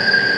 you